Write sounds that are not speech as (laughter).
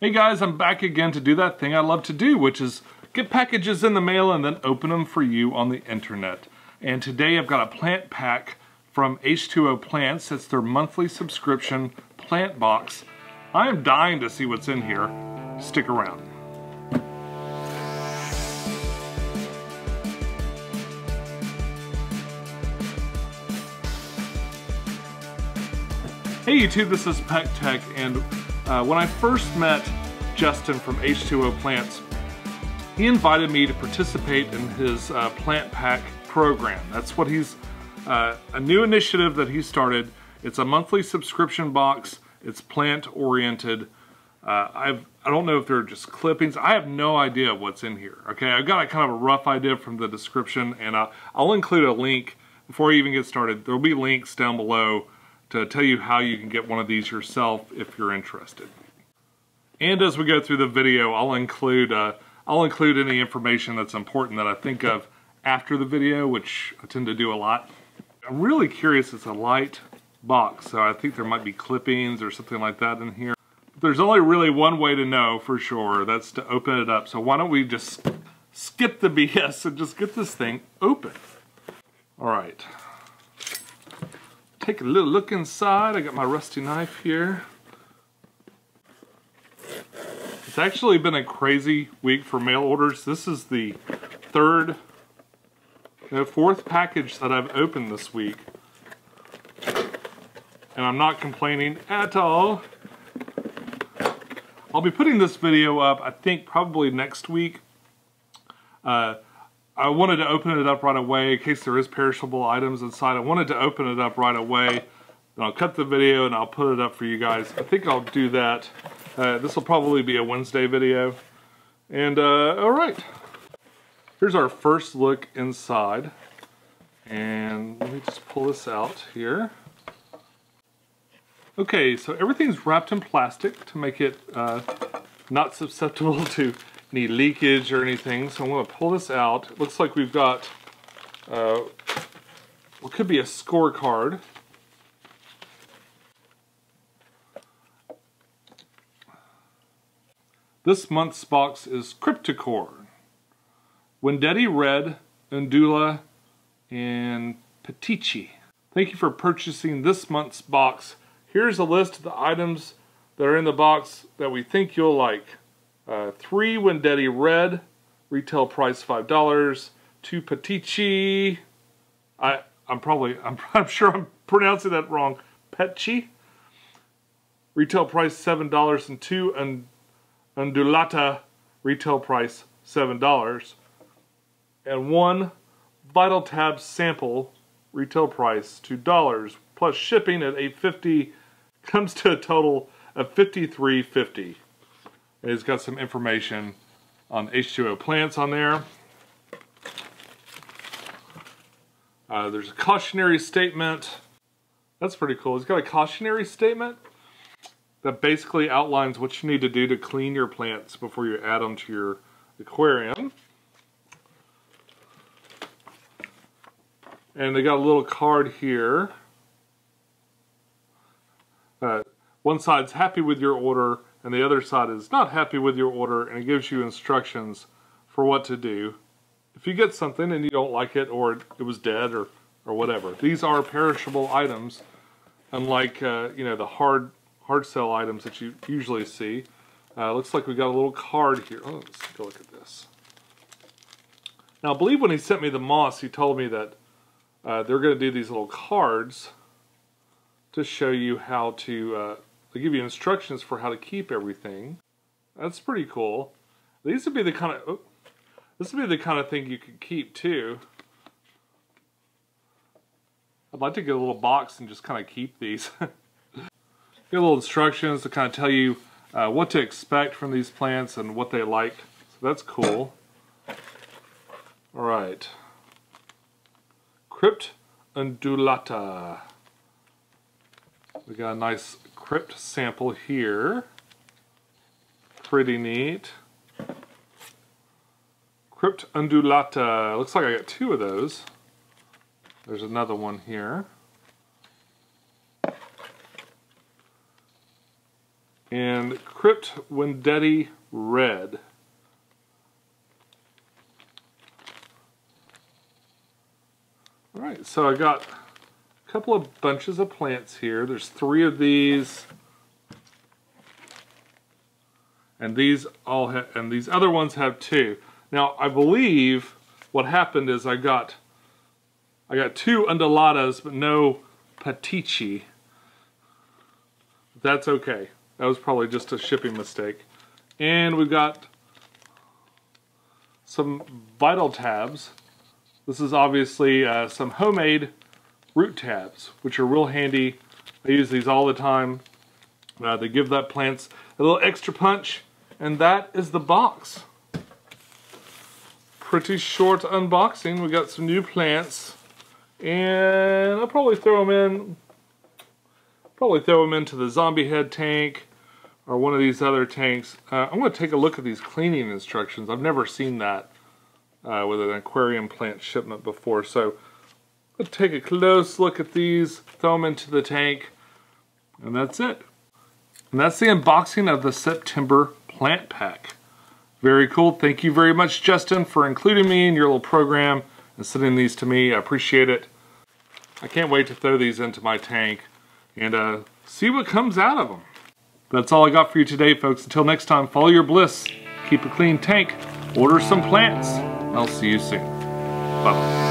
Hey guys, I'm back again to do that thing I love to do, which is get packages in the mail and then open them for you on the internet. And today I've got a Plant Pak from H2O Plants. It's their monthly subscription plant box. I am dying to see what's in here. Stick around. Hey YouTube, this is Pecktec, and uh, when I first met Justin from H2O Plants, he invited me to participate in his uh, Plant Pak program. That's what he's, uh, a new initiative that he started. It's a monthly subscription box. It's plant oriented. Uh, I've, I don't know if they're just clippings. I have no idea what's in here. Okay, I've got a kind of a rough idea from the description and uh, I'll include a link before I even get started. There'll be links down below to tell you how you can get one of these yourself if you're interested. And as we go through the video, I'll include uh, I'll include any information that's important that I think of after the video, which I tend to do a lot. I'm really curious, it's a light box, so I think there might be clippings or something like that in here. But there's only really one way to know for sure, that's to open it up. So why don't we just skip the BS and just get this thing open. All right, take a little look inside. I got my rusty knife here. It's actually been a crazy week for mail orders. This is the third, no, fourth package that I've opened this week. And I'm not complaining at all. I'll be putting this video up, I think, probably next week. Uh, I wanted to open it up right away in case there is perishable items inside. I wanted to open it up right away. Then I'll cut the video and I'll put it up for you guys. I think I'll do that. Uh, this will probably be a Wednesday video. And, uh, all right. Here's our first look inside. And let me just pull this out here. Okay, so everything's wrapped in plastic to make it uh, not (laughs) susceptible to any leakage or anything. So I'm going to pull this out. It looks like we've got uh, what could be a scorecard. This month's box is Cryptocoryne, Wendtii Red, Undula, and Petici. Thank you for purchasing this month's box. Here's a list of the items that are in the box that we think you'll like. Uh, three Wendtii Red, retail price $5. Two Petici, I, I'm probably, (laughs) I'm, I'm sure I'm pronouncing that wrong. Petchii, retail price $7. And two and Undulata, retail price $7. And one Vital Tab sample, retail price $2. Plus shipping at $8.50 comes to a total of $53.50. It's got some information on H2O plants on there. Uh, there's a cautionary statement. That's pretty cool. It's got a cautionary statement that basically outlines what you need to do to clean your plants before you add them to your aquarium. And they got a little card here. Uh, one side's happy with your order and the other side is not happy with your order and it gives you instructions for what to do. If you get something and you don't like it or it was dead or, or whatever. These are perishable items unlike uh, you know the hard hard sell items that you usually see. Uh, looks like we got a little card here. Oh, let's take a look at this. Now I believe when he sent me the moss he told me that uh, they're going to do these little cards to show you how to uh, they give you instructions for how to keep everything. That's pretty cool. These would be the kind of oh, this would be the kind of thing you could keep too. I'd like to get a little box and just kind of keep these. (laughs) get little instructions to kind of tell you uh, what to expect from these plants and what they like. So that's cool. All right. Crypt undulata. We got a nice crypt sample here. Pretty neat. Crypt undulata. Looks like I got two of those. There's another one here. and Crypt Wendtii Red. Alright, so I got couple of bunches of plants here. There's three of these. And these all and these other ones have two. Now I believe what happened is I got I got two undulatas but no petichi. That's okay. That was probably just a shipping mistake. And we've got some vital tabs. This is obviously uh, some homemade root tabs, which are real handy. I use these all the time. Uh, they give that plants a little extra punch. And that is the box. Pretty short unboxing. We got some new plants. And I'll probably throw them in probably throw them into the zombie head tank or one of these other tanks. Uh, I'm going to take a look at these cleaning instructions. I've never seen that uh, with an aquarium plant shipment before. So let's take a close look at these, throw them into the tank, and that's it. And that's the unboxing of the September Plant Pak. Very cool. Thank you very much, Justin, for including me in your little program and sending these to me. I appreciate it. I can't wait to throw these into my tank and uh, see what comes out of them. That's all I got for you today, folks. Until next time, follow your bliss, keep a clean tank, order some plants. I'll see you soon. Bye-bye.